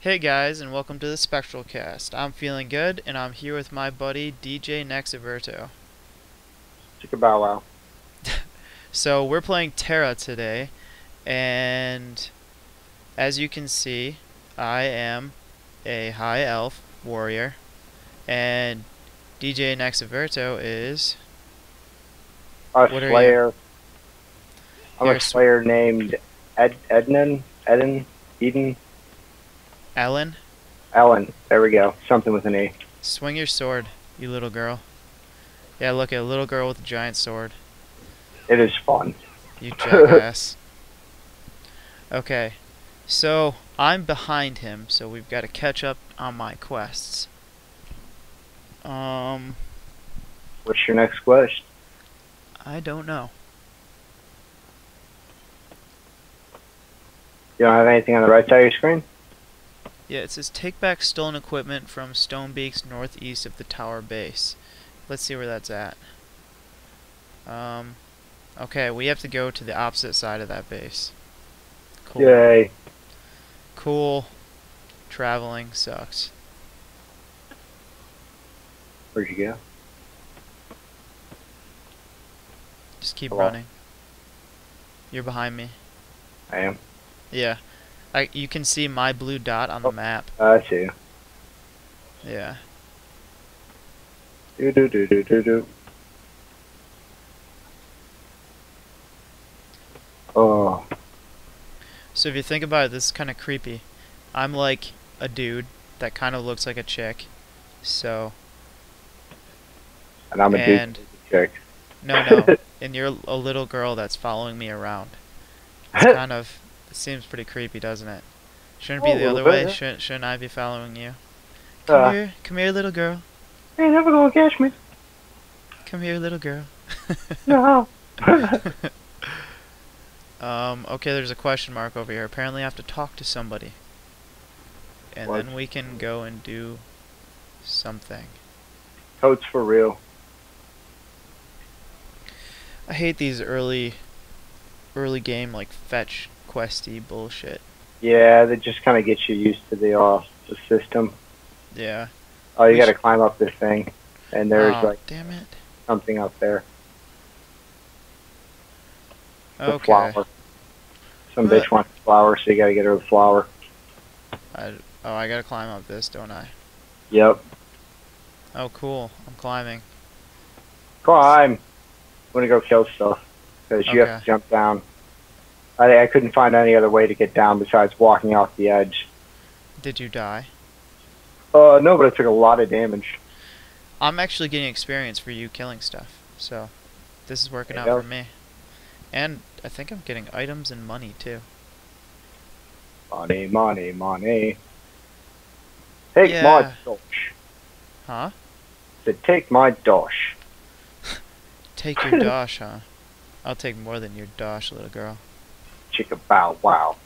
Hey guys, and welcome to the Spectral Cast. I'm feeling good, and I'm here with my buddy DJ NexEverto. Chicka bow wow. So we're playing Tera today, and as you can see, I am a high elf warrior, and DJ NexEverto is A What are you? slayer. I'm You're a slayer named Ed Ednan Eden Eden Ellen. Ellen. There we go. Something with an E. Swing your sword, you little girl. Yeah, look at a little girl with a giant sword. It is fun. You jackass. okay, so I'm behind him, so we've got to catch up on my quests. Um, What's your next quest? I don't know. You don't have anything on the right side of your screen? Yeah, it says take back stolen equipment from Stonebeaks northeast of the tower base. Let's see where that's at. Um, okay, we have to go to the opposite side of that base. Cool. Yay. Cool. Traveling sucks. Where'd you go? Just keep Hello? running. You're behind me. I am. Yeah. I you can see my blue dot on the Oh. map. I see. Yeah. Do do do do do do. Oh, So if you think about it, this is kind of creepy. I'm like a dude that kind of looks like a chick. So and I'm a and dude chick. no no, and you're a little girl that's following me around. It's kind of it seems pretty creepy, doesn't it? Shouldn't it Oh, be a the other way? bit, yeah. Shouldn't shouldn't I be following you? Come Uh, here, come here, little girl. Ain't never gonna catch me. Come here, little girl. No. Um, okay, there's a question mark over here. Apparently I have to talk to somebody. And What? then we can go and do something. Totes for real. I hate these early early game like fetch questy bullshit. Yeah, that just kind of gets you used to the uh the system. Yeah. Oh, you got to climb up this thing, and there's oh, like damn it. something up there. The Okay. flower. Some What? bitch wants flower, so you got to get her the flower. I, oh, I gotta climb up this, don't I? Yep. Oh, cool. I'm climbing. Climb. I'm gonna go kill stuff because you have to jump down. I I couldn't find any other way to get down besides walking off the edge. Did you die? Uh, no, but I took a lot of damage. I'm actually getting experience for you killing stuff. So, this is working out for me. And I think I'm getting items and money too. Money, money, money. Take Yeah. my dosh. Huh? Said take my dosh. Take your dosh, huh? I'll take more than your dosh, little girl. Chicka bow wow.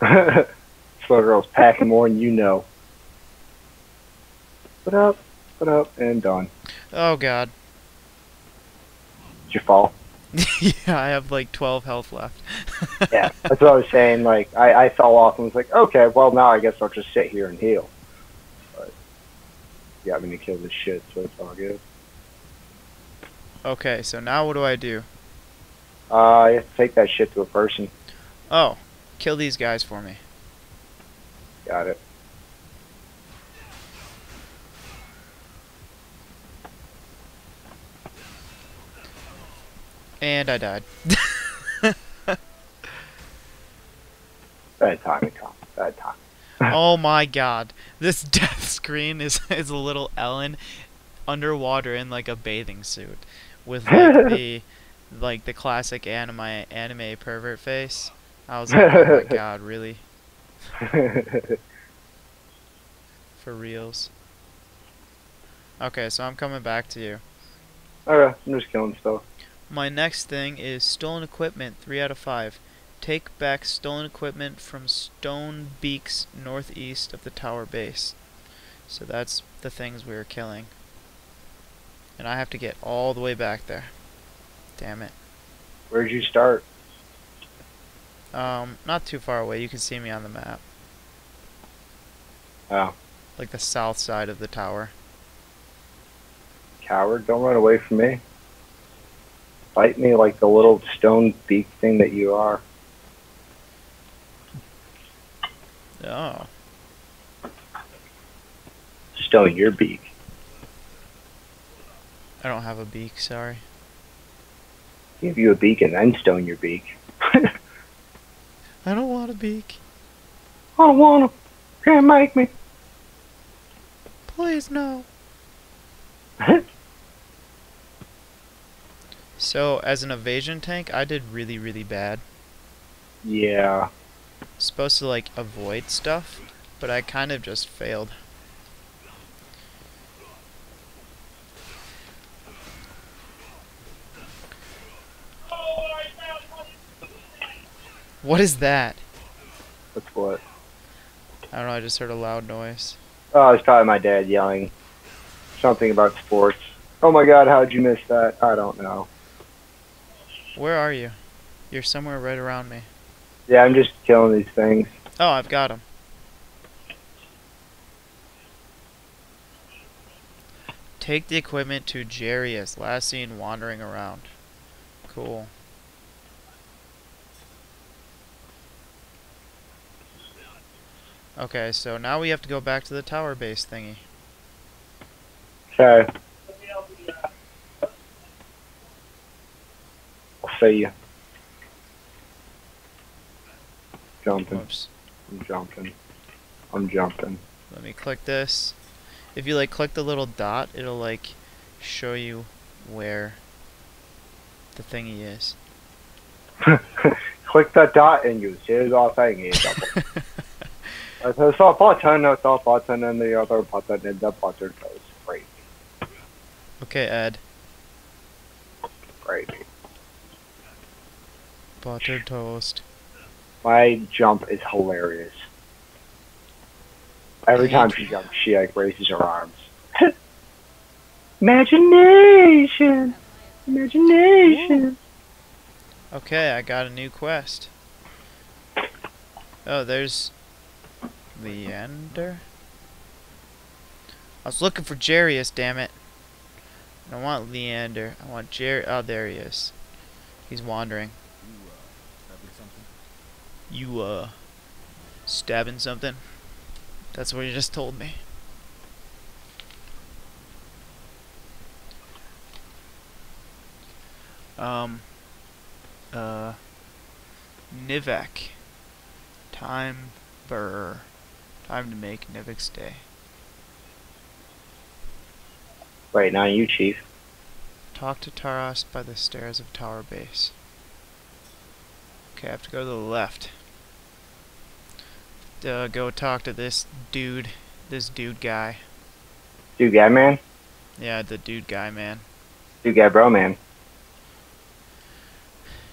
Slow girl's packing more than you know. Put up, put up, and done. Oh god. Did you fall? yeah, I have like 12 health left. yeah, that's what I was saying. Like, I, I fell off and was like, okay, well, now I guess I'll just sit here and heal. But you got me to kill this shit, so it's all good. Okay, so now what do I do? Uh, you have to take that shit to a person. Oh, kill these guys for me. Got it. And I died. Bad timing, Tom. Bad time. oh my god. This death screen is, is a little Ellen underwater in like a bathing suit with like the like the classic anime anime pervert face. I was like, oh my god, really? For reals. Okay, so I'm coming back to you. Alright, I'm just killing stuff. My next thing is stolen equipment, 3 out of 5. Take back stolen equipment from Stone Beaks northeast of the tower base. So that's the things we were killing. And I have to get all the way back there. Damn it. Where'd you start? Um, not too far away. You can see me on the map. Oh. Like the south side of the tower. Coward, don't run away from me. Fight me like the little stone beak thing that you are. Oh. Stone your beak. I don't have a beak, sorry. Give you a beak and then stone your beak. I don't want a beak. I don't want to. Can't make me. Please no. So, as an evasion tank, I did really, really bad. yeah. Supposed to, like, avoid stuff, but I kind of just failed. What is that? What's what. I don't know, I just heard a loud noise. Oh, it's probably my dad yelling something about sports. Oh my god, how'd you miss that? I don't know. Where are you? You're somewhere right around me. Yeah, I'm just killing these things. Oh, I've got him. Take the equipment to Jarius, last seen wandering around. Cool. Okay, so now we have to go back to the tower base thingy. Okay. I'll see you. Jumping. Whoops. I'm jumping. I'm jumping. Let me click this. If you like click the little dot, it'll like show you where the thingy is. Click that dot and you see the thing. There's a button, there's a button, and the other button, and the button goes crazy. okay, Ed. Crazy. Buttered toast. My jump is hilarious. Every time she jumps, she like raises her arms. Imagination! Imagination! Okay, I got a new quest. Oh, there's Leander. I was looking for Jarius, damn it. I don't want Leander. I want Jer. Oh, there he is. He's wandering. You, uh, stabbing something? That's what you just told me. Um, uh, Nivek. Time burr. Time to make Nivek's day. Right, now you, Chief. Talk to Taras by the stairs of Tower Base. Okay, I have to go to the left. Uh, go talk to this dude. This dude guy. Dude, guy man? Yeah, the dude guy, man. Dude, guy bro man.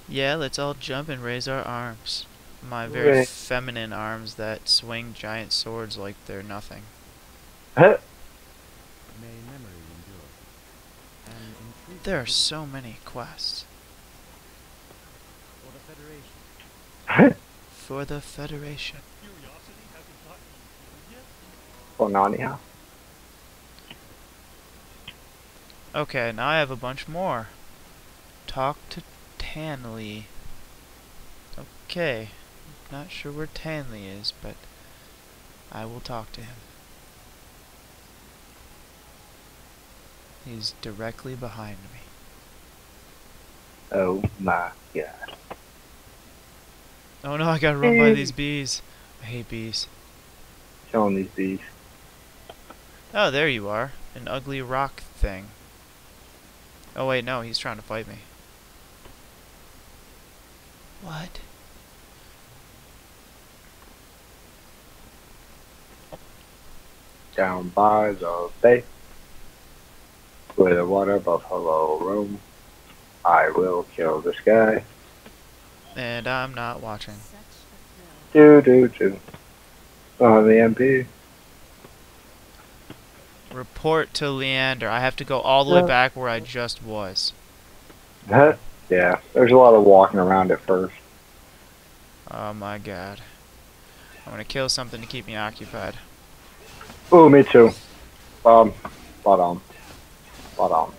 Yeah, let's all jump and raise our arms. My very Right. feminine arms that swing giant swords like they're nothing. Huh? May memory endure. An intriguing There are so many quests. for the Federation. For the Federation. well, Narnia. Okay, now I have a bunch more. Talk to Tanley. Okay. Not sure where Tanley is, but I will talk to him. He's directly behind me. Oh my god. Oh no, I gotta run by these bees. I hate bees. Killing these bees. Oh, there you are. An ugly rock thing. Oh wait, no, he's trying to fight me. What? Down by the bay. Where the water buffalo roam. I will kill this guy. And I'm not watching. Do do do. On the MP. Report to Leander. I have to go all the way back where I just was. Huh? Yeah, there's a lot of walking around at first. Oh my god. I'm gonna kill something to keep me occupied. Ooh, me too. Um, spot on. Spot on.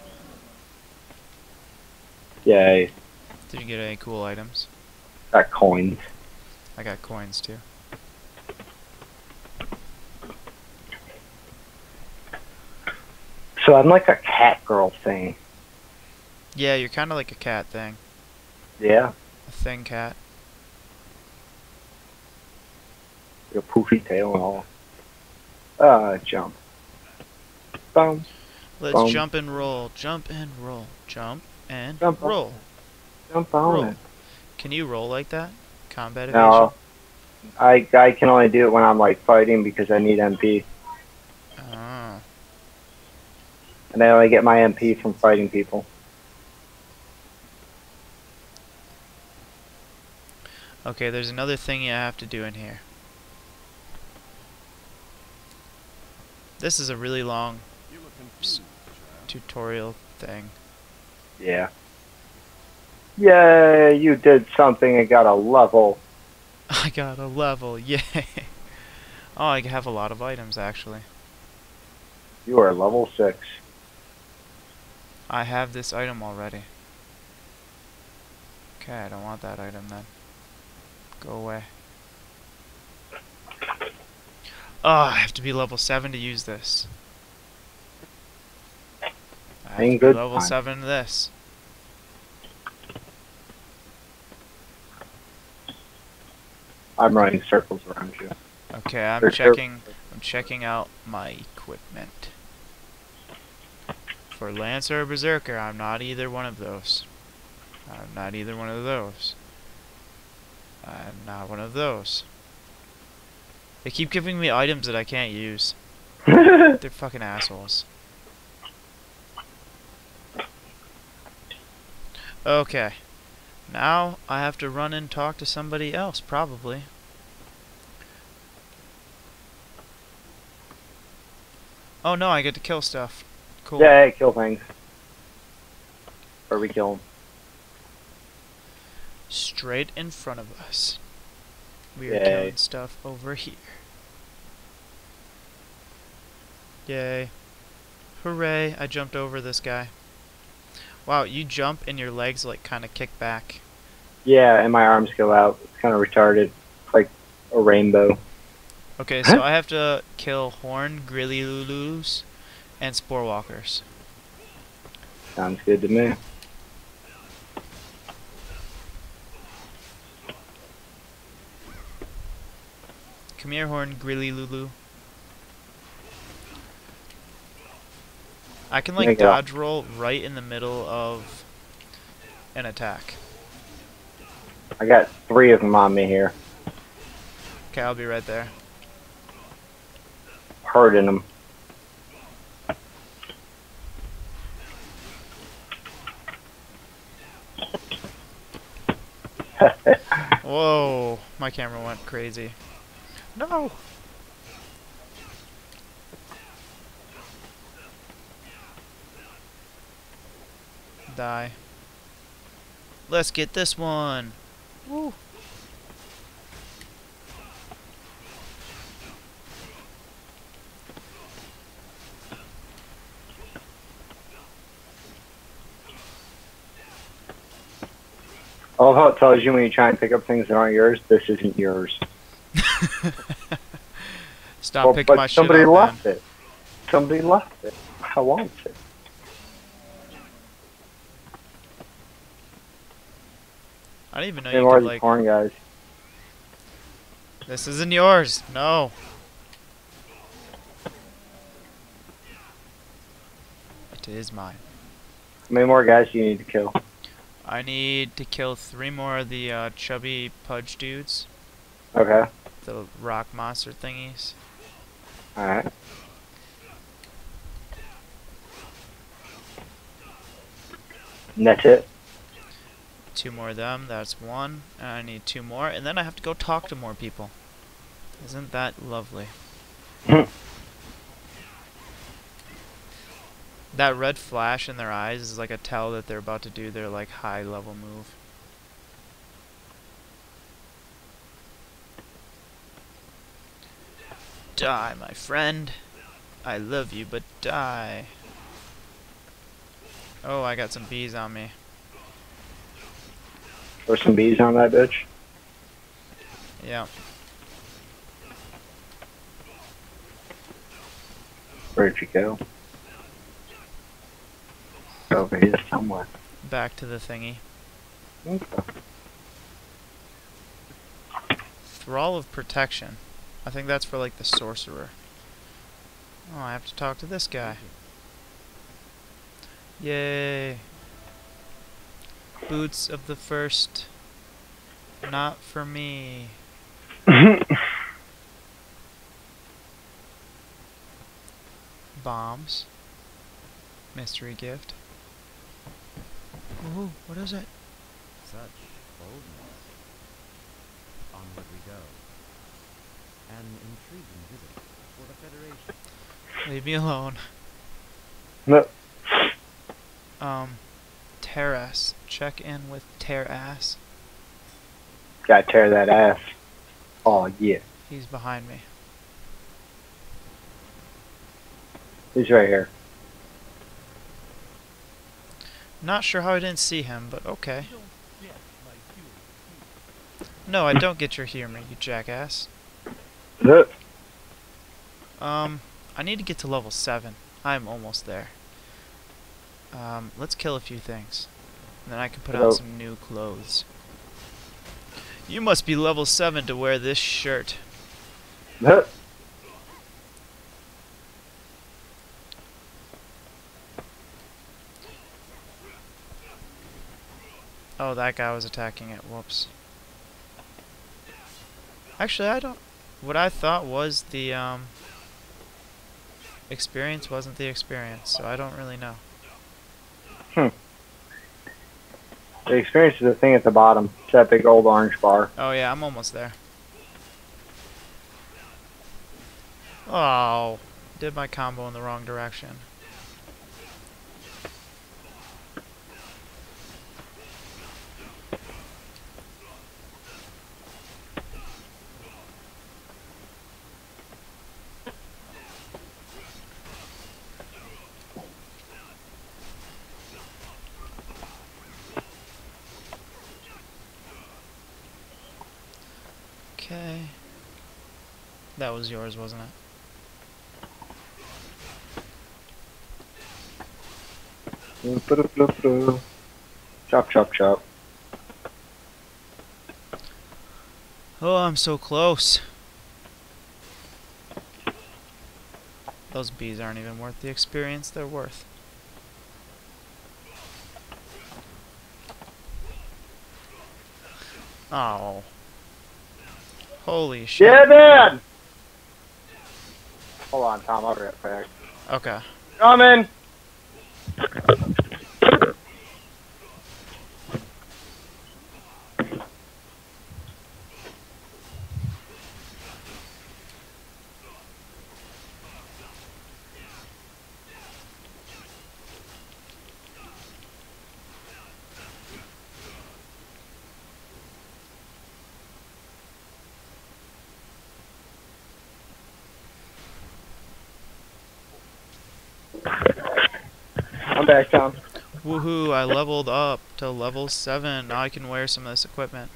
Yay. Did you get any cool items? Got coins. I got coins too. So I'm like a cat girl thing. Yeah, you're kind of like a cat thing. Yeah. A thing cat. Your poofy tail and all. Uh, jump. Boom. Let's Boom. jump and roll. Jump and roll. Jump and Jump on roll. Jump on Roll. it. Can you roll like that? Combat evasion? No. I, I can only do it when I'm like fighting because I need MP. Oh. And I only get my MP from fighting people. Okay, there's another thing you have to do in here. This is a really long You look S- confused, child. tutorial thing. Yeah. Yeah, you did something and got a level. I got a level, yay! Oh, I have a lot of items actually. You are level 6. I have this item already. Okay, I don't want that item then. Go away. Oh, I have to be level 7 to use this. I have Ain't to be level time. 7 to this. I'm running circles around you. Okay, I'm checking I'm checking out my equipment. For Lancer or Berserker, I'm not either one of those. I'm not either one of those. I'm not one of those. They keep giving me items that I can't use. They're fucking assholes. Okay. Now I have to run and talk to somebody else, probably. Oh no, I get to kill stuff. Cool. Yay, kill things. Or we kill them. Straight in front of us. We are Yay. stuff over here. Yay. Hooray, I jumped over this guy. Wow, you jump and your legs like kind of kick back. Yeah, and my arms go out. It's kind of retarded. It's like a rainbow. Okay, so I have to kill horn grillulus and spore walkers. Sounds good to me. Come here, horn grillululu. I can like go. dodge roll right in the middle of an attack. I got three of them on me here. Okay, I'll be right there. Hurting them. Whoa, my camera went crazy. No! Die. Let's get this one. Woo. I love how it tells you when you try and pick up things that aren't yours, this isn't yours. Stop Well, picking my shit somebody up, left man. it. Somebody left it. I want it. I didn't even know you more could like. porn guys. This isn't yours. No. It is mine. How many more guys do you need to kill? I need to kill three more of the uh, chubby pudge dudes, Okay. The rock monster thingies. Alright. And that's it. Two more of them. That's one. And I need two more, and then I have to go talk to more people. Isn't that lovely? that red flash in their eyes is like a tell that they're about to do their like high level move. Die, my friend. I love you, but die. Oh, I got some bees on me. There's some bees on that bitch. Yeah. Where'd you go? Over here somewhere. Back to the thingy. Okay. Thrall of Protection. I think that's for like the sorcerer. Oh, I have to talk to this guy. Yay. Boots of the first. Not for me. Bombs. Mystery gift. Ooh, what is it? Such boldness. Onward we go. An intriguing visit for the Federation. Leave me alone. no, Um, Terras. Check in with Tear Terras. gotta tear that ass. Oh yeah, He's behind me. he's right here. Not sure how I didn't see him, but okay. No, I don't get your humor, you jackass. Um, I need to get to level 7. I'm almost there. Um, let's kill a few things. And then I can put on Oh. some new clothes. You must be level 7 to wear this shirt. Oh, that guy was attacking it. Whoops. Actually, I don't... What I thought was the, um... Experience wasn't the experience, so I don't really know. The experience is the thing at the bottom. It's that big old orange bar. Oh yeah, I'm almost there. Oh, did my combo in the wrong direction. Okay. That was yours, wasn't it? Chop, chop, chop. Oh, I'm so close. Those bees aren't even worth the experience they're worth. Oh. Holy shit. Yeah, man! Hold on, Tom. I'll be right back. Okay. Coming! I'm back, Tom. Woohoo, I leveled up to level 7. Now I can wear some of this equipment.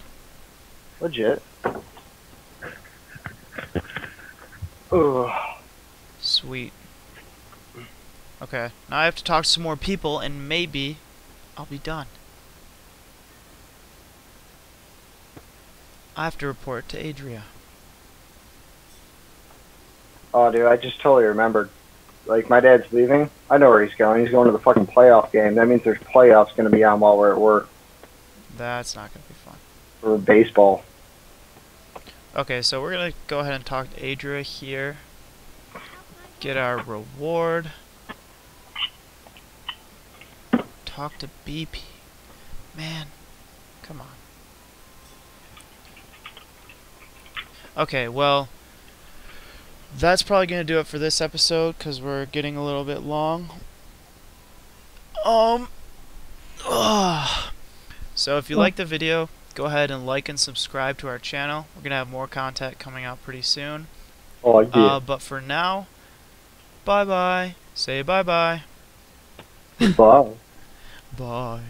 Legit. Ugh. Sweet. Okay, now I have to talk to some more people and maybe I'll be done. I have to report to Adria. Oh, dude, I just totally remembered. Like, my dad's leaving. I know where he's going. He's going to the fucking playoff game. That means there's playoffs going to be on while we're at work That's not going to be fun. for baseball. Okay, so we're going to go ahead and talk to Adria here. Get our reward. Talk to BP. Man, come on. Okay, well, that's probably going to do it for this episode because we're getting a little bit long. Um, ugh. So if you like the video, go ahead and like and subscribe to our channel. We're going to have more content coming out pretty soon. Oh, yeah. Uh, but for now, Bye bye. Say bye bye. Bye. Bye.